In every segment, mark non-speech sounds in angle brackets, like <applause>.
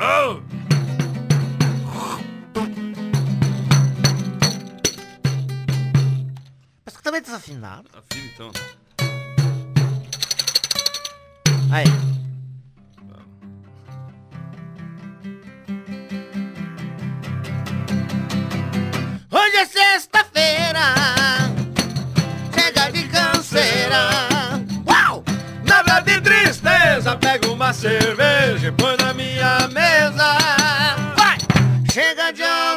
Oh! Mas também desafinado. Afina então. Aí. Take a job.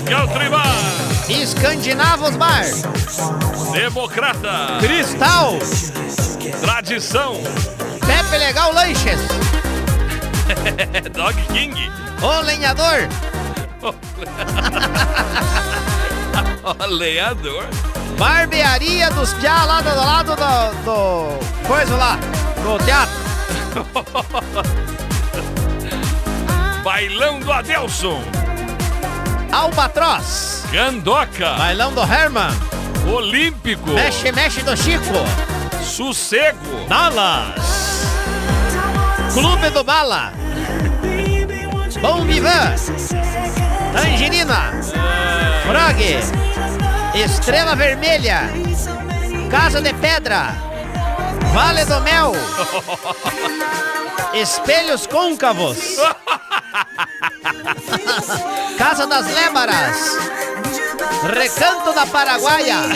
Country Bar. Escandinavos Bar, Democrata. Cristal, Tradição. Pepe Legal Lanches, <laughs> Dog King. O Lenhador, <laughs> Ó, Leador. <laughs> Barbearia dos Piá lá do lado do, do coisa lá, do teatro. Bailão do Adelson. Albatroz, Gandoca. Bailão do Herman, Olímpico. Mexe Mexe do Chico, Sossego. Dallas, Clube do Bala, Bom Vivan, Tangerina, Frog, Estrela Vermelha, Casa de Pedra, Vale do Mel, <laughs> Espelhos Côncavos, <laughs> <laughs> Casa das Lébaras, Recanto da Paraguaia, <laughs>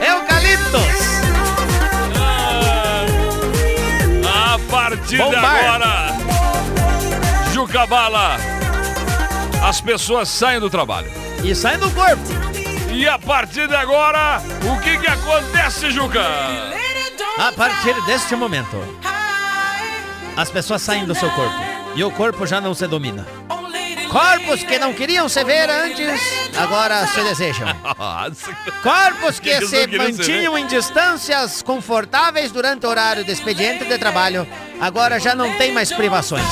Eucaliptos, A partir Bom de agora, Jucabala, as pessoas saem do trabalho. e sai do corpo. E a partir de agora, o que que acontece, Juca? A partir deste momento, as pessoas saem do seu corpo e o corpo já não se domina. Corpos que não queriam se ver antes, agora se desejam. <laughs> Corpos que, se mantinham em distâncias confortáveis durante o horário de expediente de trabalho, agora já não tem mais privações.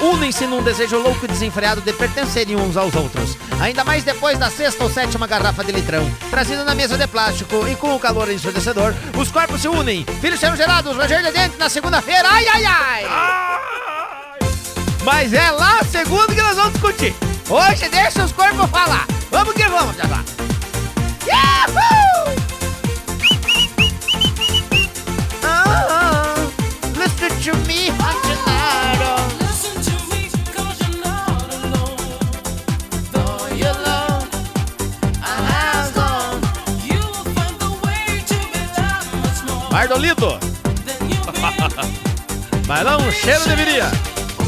Unem-se num desejo louco e desenfreado de pertencerem uns aos outros. Ainda mais depois da sexta ou sétima garrafa de litrão, trazida na mesa de plástico e com o calor ensurdecedor, os corpos se unem. Filhos serão gerados, ranger de dente na segunda-feira. Ai, ai, ai! Mas é lá segundo que nós vamos discutir. Hoje deixa os corpos falar. Vamos que vamos, já Bardolito. <laughs> Vai lá um cheiro de viria.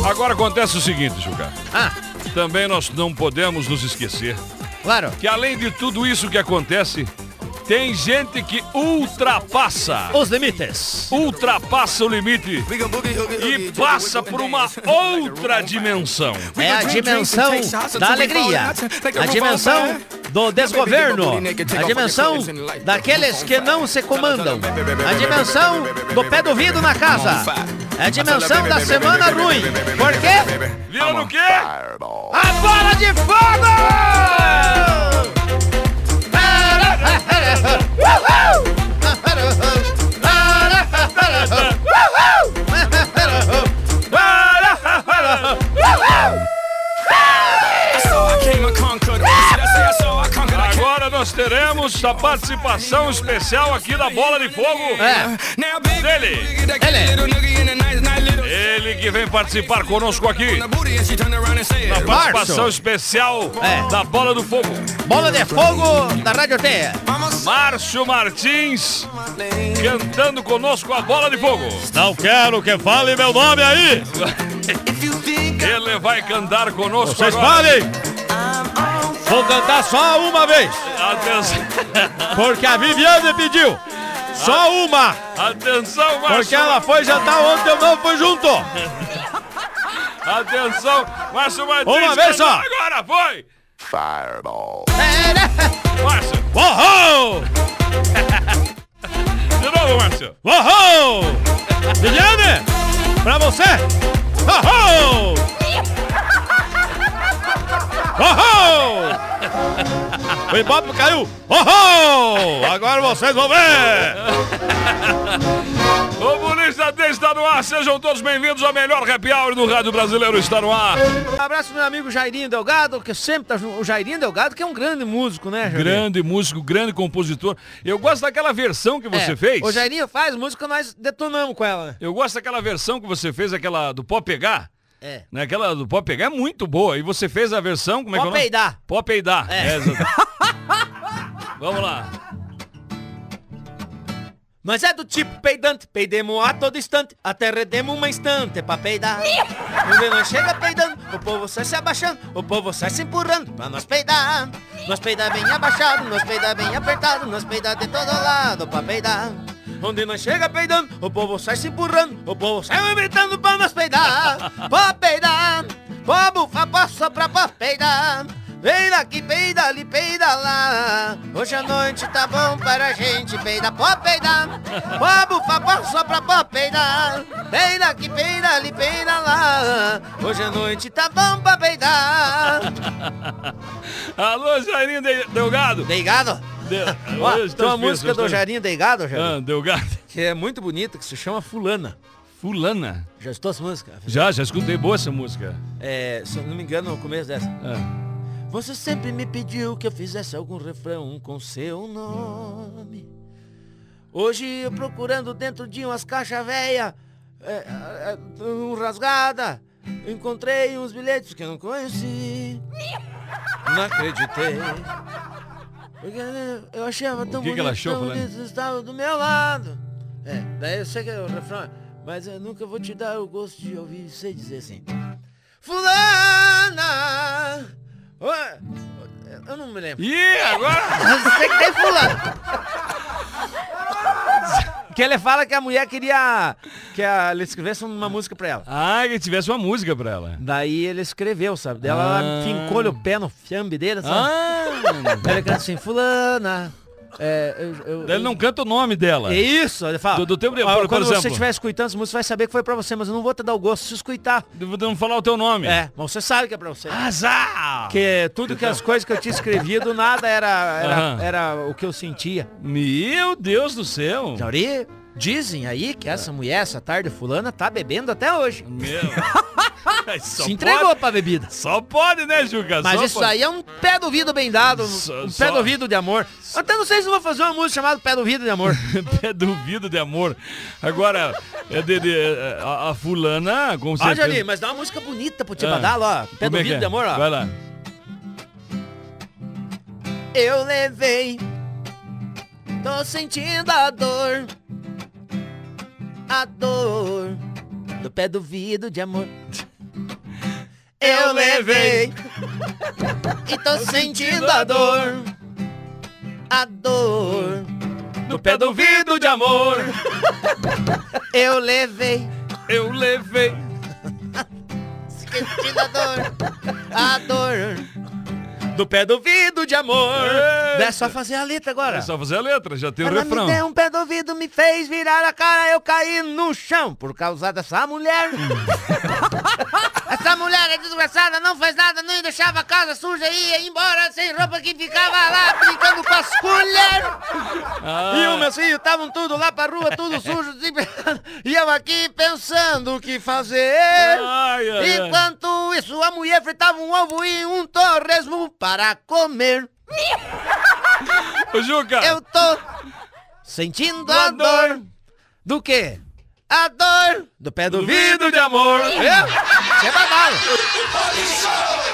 Agora acontece o seguinte, Juca. Ah, Também nós não podemos nos esquecer claro. que além de tudo isso que acontece, tem gente que ultrapassa, Os limites. ultrapassa o limite e passa por uma outra dimensão. É a dimensão da alegria, a dimensão do desgoverno, a dimensão daqueles que não se comandam, a dimensão do pé do vidro na casa, é a dimensão da semana ruim. Por quê? Vira no quê? A bola de fogo! Nós teremos a participação especial aqui da Bola de Fogo É, dele. ele. Ele que vem participar conosco aqui na participação Márcio. especial É. da Bola do Fogo. Bola de fogo da Rádio Teia. Márcio Martins cantando conosco a Bola de Fogo. Não quero que fale meu nome aí. <laughs> Ele vai vai cantar conosco Vocês agora. falem! Vou cantar só uma vez, Atenção, porque a Viviane pediu. Só uma, atenção, Márcio. porque ela foi jantar ontem, eu não fui junto. Atenção, Márcio Martins. Uma vez só. Agora, foi. Márcio, Uhul! de novo, Márcio. Uhul! Viviane, pra você. Uhul! Uhul! O Ibope caiu. Uhul! Agora vocês vão ver. <laughs> O Polícia T está no ar. Sejam todos bem-vindos ao melhor happy hour do Rádio Brasileiro. Está no ar. Um abraço meu amigo Jairinho Delgado, que sempre tá junto. O Jairinho Delgado, que é um grande músico, né, Jairinho? Grande músico, grande compositor. Eu gosto daquela versão que você É, fez. O Jairinho faz música, nós detonamos com ela? Eu gosto daquela versão que você fez, aquela do Pó Pegar. É. Né? Aquela do Pó Pegar é muito boa. E você fez a versão, como é Pó que é o nome? peidar. Pó Peidar. É. exato. <laughs> Vamos lá. Nós é do tipo peidante, peidemos a todo instante, até redemos uma instante pra peidar. Onde nós chega peidando, o povo sai se abaixando, o povo sai se empurrando pra nós peidar. Nós peidar bem abaixado, nós peidar bem apertado, nós peidar de todo lado pra peidar. Onde nós chega peidando, o povo sai se empurrando, o povo sai gritando pra nós peidar. Pra peidar, pra bufar, pra soprar, pra peidar. Vem daqui, peida ali, peida lá. Hoje a noite tá bom para a gente peidar, pode peidar. Pode bufar, pode soprar, pode peidar. Vem daqui, peida ali, peida lá. Hoje a noite tá bom pra peidar. <laughs> Alô, Jairinho De- Delgado. Deigado? De... <laughs> Ó, tem tá uma música difícil, do tá- Jairinho Deigado, Jairinho, Ah, Delgado. <laughs> que é muito bonita, que se chama Fulana. Fulana. Já estou essa música? Já, já escutei boa essa música. É, se não me engano, no começo dessa. Ah. Você sempre me pediu que eu fizesse algum refrão com seu nome. Hoje eu procurando dentro de umas caixas velhas, é, é, um rasgada, encontrei uns bilhetes que eu não conheci. Não acreditei. Porque eu achava tão O que que bonito, ela achou, tão bonito, estava do meu lado. É, daí eu sei que é o refrão, mas eu nunca vou te dar o gosto de ouvir você dizer assim. Fulana! Eu não me lembro. Ih, agora. Você que tem fulano. Que ele fala que a mulher queria que a- ele escrevesse uma música pra ela. Ah, que tivesse uma música pra ela. Daí ele escreveu, sabe? Daí ela Ah. fincou o pé no fiambe dele, sabe? Ah! Daí ele canta assim, fulana. É, eu, eu- Ele não canta o nome dela. É isso, ele fala. Do- do teu- "Ó, por- por quando você exemplo. estiver escutando essa música, você vai saber que foi pra você, mas eu não vou te dar o gosto se escutar. Vou não falar o teu nome. É, mas você sabe que é pra você. Azar! Porque tudo que as coisas que eu tinha escrevido, nada era, era, era o que eu sentia. Meu Deus do céu! Jauri, dizem aí que essa mulher, essa tarde fulana, tá bebendo até hoje. Meu. <laughs> Só Se entregou pode- pra bebida. Só pode, né, Juca? Mas Só isso pode. aí é um pé do bem dado, um, Só- um só- pé do ouvido de amor. Até não sei se eu vou fazer uma música chamada Pé do de amor. <laughs> Pé duvido de amor. Agora, é de, de- a, a fulana, com certeza... Jauri, mas dá uma música bonita pro Tia Ah, Badalo, ó. Pé do é é? de amor, ó. Vai lá. Eu levei, tô sentindo a dor, a dor do pé do vidro de amor. Eu levei e tô sentindo a dor, a dor Do pé do vidro de amor, Eu levei, eu levei. sentindo a dor, a dor do pé do vidro de amor. Eita. É só fazer a letra agora. É só fazer a letra, já tem o Ela refrão. me deu um pé do ouvido, me fez virar a cara, eu caí no chão por causa dessa mulher. <laughs> Essa mulher é desgraçada, não faz nada, nem deixava a casa suja e ia embora sem roupa que ficava lá brincando com as colheres. Ah, E os meus filhos estavam tudo lá pra rua, tudo sujo. E eu aqui pensando o que fazer. Ai, ai, ai. Enquanto isso, a mulher fritava um ovo e um torresmo para comer. <laughs> Ô, Juca, Eu tô sentindo a dor do quê? A dor do pé do vidro de amor. Você é babado. <laughs>